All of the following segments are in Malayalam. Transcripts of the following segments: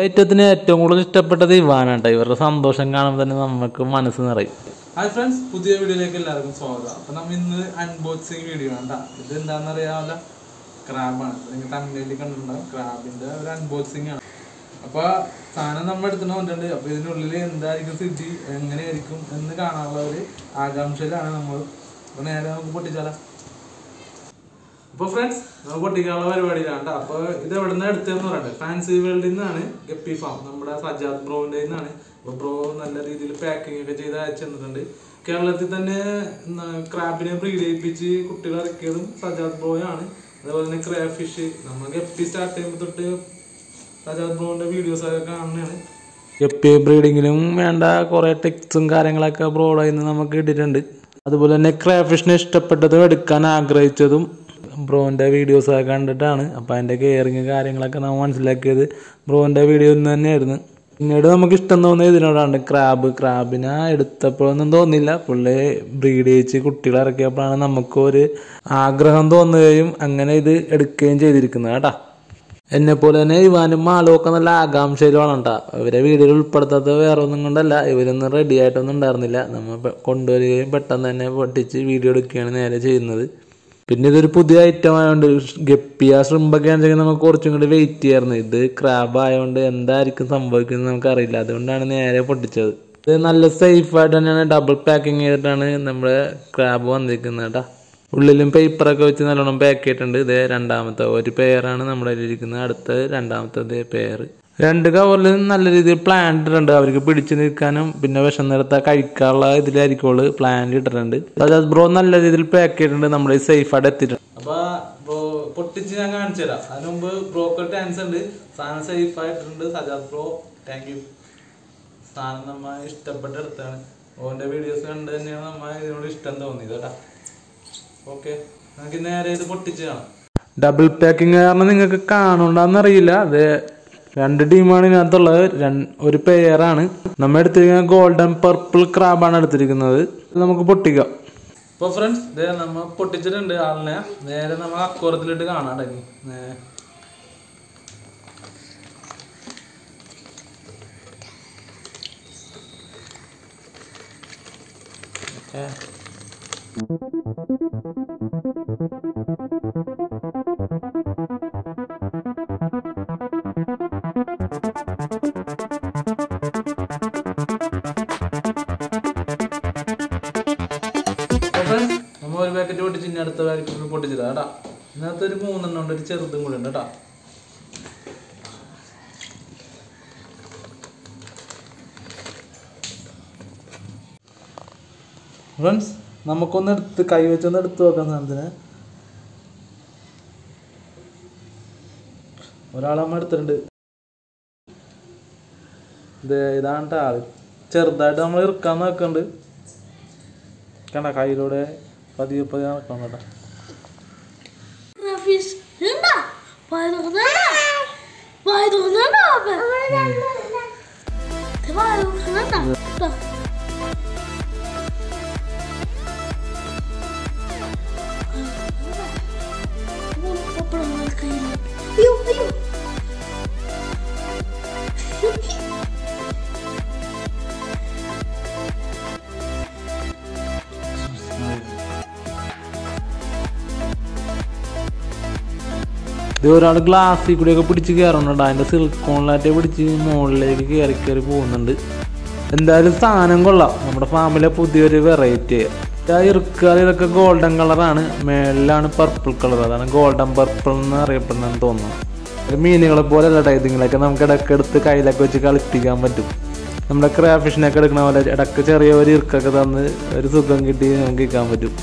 ഐറ്റത്തിന് ഏറ്റവും കൂടുതൽ ഇഷ്ടപ്പെട്ടത് ഇവാനാണ് കേട്ടോ ഇവരുടെ സന്തോഷം കാണുമ്പോൾ തന്നെ നമുക്ക് മനസ്സ് നിറയും. ഹായ് ഫ്രണ്ട്സ് പുതിയ വീഡിയോയിലേക്ക് എല്ലാവർക്കും സ്വാഗതം. അപ്പൊ നമ്മൾ ഇന്ന് അൺബോക്സിങ് വീഡിയോ ആണ്. ഇത് എന്താണെന്ന് അറിയാമല്ല ക്രാബാണ് നിങ്ങൾ തമിഴിൽ കണ്ടിട്ടുണ്ടാവും. ക്രാബിന്റെ ഒരു അൺബോക്സിങ് ആണ്. അപ്പൊ സാധനം നമ്മൾ എടുത്തിട്ട് വന്നിട്ടുണ്ട് അപ്പൊ ഇതിനുള്ളിൽ എന്തായിരിക്കും സ്ഥിതി? എങ്ങനെയായിരിക്കും എന്ന് കാണാനുള്ള ഒരു ആകാംക്ഷയിലാണ് നമ്മൾ. അപ്പൊ നേരെ നമുക്ക് പൊട്ടിച്ചാലോ? അപ്പൊ ഫ്രണ്ട്സ് പൊട്ടിക്കാനുള്ള പരിപാടിയിലാണ് അപ്പോൾ അപ്പൊ ഇത് എവിടെ നിന്ന് എടുത്തതെന്ന് പറയുന്നത് ഫാൻസി വേൾഡിൽ നിന്നാണ് ഗപ്പി ഫാം നമ്മുടെ സജാദ് ബ്രോന്റെ നിന്നാണ് അപ്പൊ ബ്രോ നല്ല രീതിയിൽ പാക്കിംഗ് ഒക്കെ ചെയ്ത് അയച്ചു തന്നിട്ടുണ്ട്. കേരളത്തിൽ തന്നെ ക്രാബിനെ ബ്രീഡ് ചെയ്യിപ്പിച്ച് കുട്ടികൾ ഇറക്കിയതും സജാദ് ബ്രോയാണ്. അതേപോലെ തന്നെ ക്രേ ഫിഷ് നമ്മൾ ഗപ്പി സ്റ്റാർട്ട് ചെയ്യുമ്പോൾ തൊട്ട് സജാദ് ബ്രോന്റെ വീഡിയോസ് ഒക്കെ കാണുന്നതാണ്. ഗപ്പി ബ്രീഡിങ്ങിനും വേണ്ട കുറേ ടെക്സും കാര്യങ്ങളൊക്കെ ബ്രോഡായി നമുക്ക് കിട്ടിയിട്ടുണ്ട്. അതുപോലെ തന്നെ ക്രാഫിഷിനെ ഇഷ്ടപ്പെട്ടതും എടുക്കാൻ ആഗ്രഹിച്ചതും ബ്രോന്റെ വീഡിയോസൊക്കെ കണ്ടിട്ടാണ്. അപ്പോൾ അതിന്റെ കെയറിങ് കാര്യങ്ങളൊക്കെ നമ്മൾ മനസ്സിലാക്കിയത്. ബ്രോന്റെ വീഡിയോ തന്നെയായിരുന്നു. പിന്നീട് നമുക്ക് ഇഷ്ടം തോന്നിയത് ഇതിനോടാണ് ക്രാബ് ക്രാബിനെ എടുത്തപ്പോഴൊന്നും തോന്നില്ല പുള്ളി ബ്രീഡ് ചെയ്ച്ച് കുട്ടികളെ ഇറക്കിയപ്പോഴാണ് നമുക്കൊരു ആഗ്രഹം തോന്നുകയും അങ്ങനെ ഇത് എടുക്കുകയും ചെയ്തിരിക്കുന്നത് കേട്ടാ. എന്നെ പോലെ തന്നെ ഇവാനും മാളും ഒക്കെ നല്ല ആകാംക്ഷയിലുമാണ് കേട്ടോ. ഇവരെ വീടുകളിൽ ഉൾപ്പെടുത്താത്ത വേറെ ഒന്നും കൊണ്ടല്ല. ഇവരൊന്നും റെഡി ആയിട്ടൊന്നും ഉണ്ടായിരുന്നില്ല. നമ്മൾ കൊണ്ടുവരികയും പെട്ടെന്ന് തന്നെ പൊട്ടിച്ച് വീഡിയോ എടുക്കുകയാണ് നേരെ ചെയ്യുന്നത്. പിന്നെ ഇതൊരു പുതിയ ഐറ്റം ആയതുകൊണ്ട് ഗപ്പിയ ഷ്രിമ്പൊക്കെ ആണെങ്കിൽ നമുക്ക് കുറച്ചും കൂടി വെയിറ്റ് ചെയ്യായിരുന്നു. ഇത് ക്രാബ് ആയതുകൊണ്ട് എന്തായിരിക്കും സംഭവിക്കുന്നത് നമുക്കറിയില്ല. അതുകൊണ്ടാണ് നേരെ പൊട്ടിച്ചത്. ഇത് നല്ല സേഫ് ആയിട്ട് തന്നെയാണ് ഡബിൾ പാക്കിങ് ചെയ്തിട്ടാണ് നമ്മുടെ ക്രാബ് വന്നിരിക്കുന്നത് കേട്ടോ. ഉള്ളിലും പേപ്പറൊക്കെ വെച്ച് നല്ലോണം പാക്ക് ചെയ്തിട്ടുണ്ട്. ഇതേ രണ്ടാമത്തെ ഒരു പെയറാണ് നമ്മുടെ ഇരിക്കുന്നത് അടുത്ത രണ്ടാമത്തെ പെയർ രണ്ട് കവറിൽ നല്ല രീതിയിൽ പ്ലാൻ ഇട്ടിട്ടുണ്ട്. അവർക്ക് പിടിച്ചു നിൽക്കാനും പിന്നെ വിഷം നിർത്താൻ കഴിക്കാനുള്ള ഇതിലായിരിക്കുള്ളൂ പ്ലാൻ ഇട്ടിട്ടുണ്ട്. അതായത് ബ്രോ നല്ല രീതിയിൽ പാക്ക് ചെയ്തിട്ടുണ്ട്. നമ്മൾ സേഫ് ആയിട്ട് എത്തിയിട്ടുണ്ട്. അപ്പൊ ബ്രോ പൊട്ടിച്ച് ഞാൻ കാണിച്ചു തരാം. അതിന് മുമ്പ് ബ്രോക്ക് ടാൻസ് ഉണ്ട്. സാധനം സേഫ് ആയിട്ടുണ്ട് സജാദ് ബ്രോ താങ്ക് യു സാധനം നമ്മ ഇഷ്ടപ്പെട്ടെടുത്താണ് ഓന്റെ വീഡിയോസ് കണ്ട് തന്നെയാണ് നമ്മ ഇതിനോട് ഇഷ്ടം തോന്നിയത് കേട്ടാ. ഓക്കെ നമുക്ക് നേരെ ഇത് പൊട്ടിച്ച് കാണാം. ഡബിൾ പാക്കിംഗ് കാരണം നിങ്ങൾക്ക് കാണുണ്ടാന്നറിയില്ല അത് രണ്ട് ടീമാണ് ഇതിനകത്തുള്ളത്. ഒരു പെയറാണ് നമ്മൾ എടുത്തിരിക്കുന്നത് ഗോൾഡൻ പർപ്പിൾ ക്രാബാണ് എടുത്തിരിക്കുന്നത്. നമുക്ക് പൊട്ടിക്കാം. അപ്പൊ ഫ്രണ്ട്സ് ഇതേ നമ്മ പൊട്ടിച്ചിട്ടുണ്ട് ആളിനെ. നേരെ നമ്മ അക്കൂറത്തിലിട്ട് കാണാം ഇനി. കേട്ടാ ഇതിനകത്ത് ഒരു മൂന്നെണ്ണം ഉണ്ട് ഒരു ചെറുതും കൂടെ ഉണ്ട് കേട്ടാ ഫ്രണ്ട്സ് നമുക്കൊന്ന് എടുത്ത് കൈ വെച്ചൊന്ന് എടുത്ത് നോക്കാം സാധനത്തിന്. ഒരാളമ്മ എടുത്തിട്ടുണ്ട്. ഇത് ഇതാണ് ആൾ. ചെറുതായിട്ട് നമ്മൾ ഇറക്കാൻ നോക്കുന്നുണ്ട് കണ്ട കയ്യിലൂടെ പതിയെ പതിയെ നടക്കണം കേട്ടോ Vay Dona da. Vay Dona da abi. Vay Dona da. Vay Dona da. ഇത് ഒരാൾ ഗ്ലാസ്സിൽ കൂടിയൊക്കെ പിടിച്ച് കയറുന്നുണ്ട് അതിന്റെ സിൽക്കോണിലായിട്ട് പിടിച്ച് മുകളിലേക്ക് കയറി കയറി പോകുന്നുണ്ട്. എന്തായാലും സാധനം കൊള്ളാം. നമ്മുടെ ഫാമിലെ പുതിയൊരു വെറൈറ്റി ഇതൊക്കെ ഗോൾഡൻ കളറാണ് മേളിലാണ് പർപ്പിൾ കളർ അതാണ് ഗോൾഡൻ പർപ്പിൾ എന്ന് അറിയപ്പെടുന്നതെന്ന് തോന്നുന്നു. മീനുകളെ പോലെ അല്ല ഇതിങ്ങളൊക്കെ നമുക്ക് ഇടയ്ക്ക് എടുത്ത് കയ്യിലൊക്കെ വെച്ച് കളിപ്പിക്കാൻ പറ്റും. നമ്മുടെ ക്രാഫിഷിനൊക്കെ എടുക്കണ പോലെ ഇടയ്ക്ക് ചെറിയ ഒരു ഇറുക്കൊക്കെ തന്ന് ഒരു സുഖം കിട്ടി നമുക്ക് ഇരിക്കാൻ പറ്റും.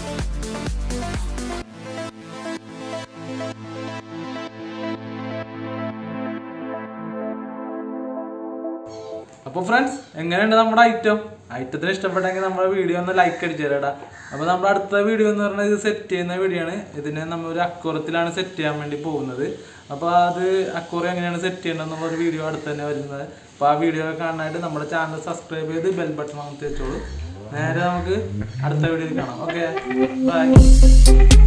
അപ്പോൾ ഫ്രണ്ട്സ് എങ്ങനെയുണ്ട് നമ്മുടെ ഐറ്റം ഐറ്റത്തിന് ഇഷ്ടപ്പെട്ടെങ്കിൽ നമ്മുടെ വീഡിയോ ഒന്ന് ലൈക്ക് അടിച്ചു തരാടാ. അപ്പോൾ നമ്മുടെ അടുത്ത വീഡിയോ എന്ന് പറഞ്ഞാൽ ഇത് സെറ്റ് ചെയ്യുന്ന വീഡിയോ ആണ്. ഇതിനെ നമ്മൾ ഒരു അക്കുറത്തിലാണ് സെറ്റ് ചെയ്യാൻ വേണ്ടി പോകുന്നത്. അപ്പോൾ അത് അക്കുറ എങ്ങനെയാണ് സെറ്റ് ചെയ്യേണ്ടതെന്നുള്ള ഒരു വീഡിയോ അടുത്ത് തന്നെ വരുന്നത്. അപ്പോൾ ആ വീഡിയോ കാണാനായിട്ട് നമ്മുടെ ചാനൽ സബ്സ്ക്രൈബ് ചെയ്ത് ബെൽ ബട്ടൺ അമർത്തി വെച്ചോളൂ നേരെ നമുക്ക് അടുത്ത വീഡിയോയിൽ കാണാം. Okay bye